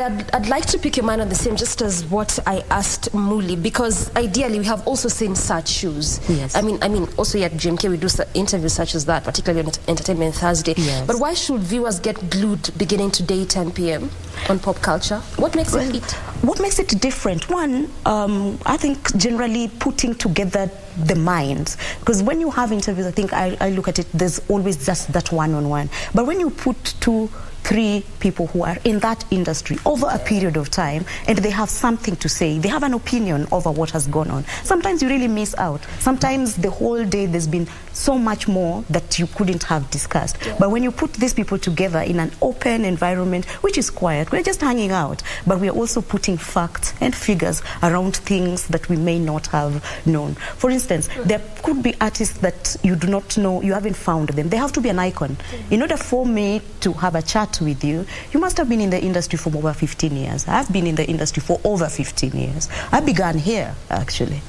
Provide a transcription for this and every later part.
I'd, I'd, like to pick your mind on the same, just as what I asked Muli, because ideally we have also seen such shoes. Yes. I mean, I mean, also at GMK we do interviews such as that, particularly on Entertainment Thursday. Yes. But why should viewers get glued beginning today, 10 p.m. on pop culture? What makes well, it it? What makes it different? One, um, I think generally putting together the minds. Because when you have interviews, I think I, I look at it, there's always just that one-on-one. -on -one. But when you put two three people who are in that industry over a period of time and they have something to say. They have an opinion over what has gone on. Sometimes you really miss out. Sometimes the whole day there's been so much more that you couldn't have discussed. Yeah. But when you put these people together in an open environment, which is quiet, we're just hanging out, but we're also putting facts and figures around things that we may not have known. For instance, there could be artists that you do not know, you haven't found them. They have to be an icon. In order for me to have a chat with you, you must have been in the industry for over 15 years. I've been in the industry for over 15 years. I began here, actually.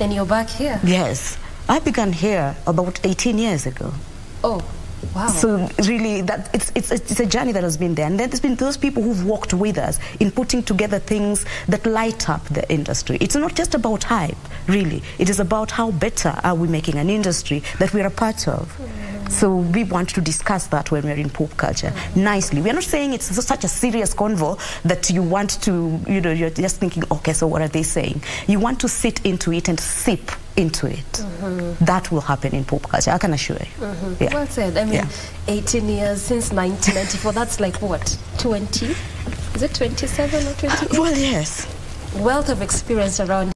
And you're back here? Yes. I began here about 18 years ago. Oh, Wow. So really, that it's, it's, it's a journey that has been there. And then there's been those people who've worked with us in putting together things that light up the industry. It's not just about hype, really. It is about how better are we making an industry that we're a part of. Mm. So we want to discuss that when we're in pop culture nicely. We're not saying it's such a serious convo that you want to, you know, you're just thinking, okay, so what are they saying? You want to sit into it and sip into it. Mm -hmm. That will happen in pop culture, I can assure you. Mm -hmm. yeah. Well said. I mean, yeah. 18 years since 1994, that's like what, 20? Is it 27 or 28? Well, yes. Wealth of experience around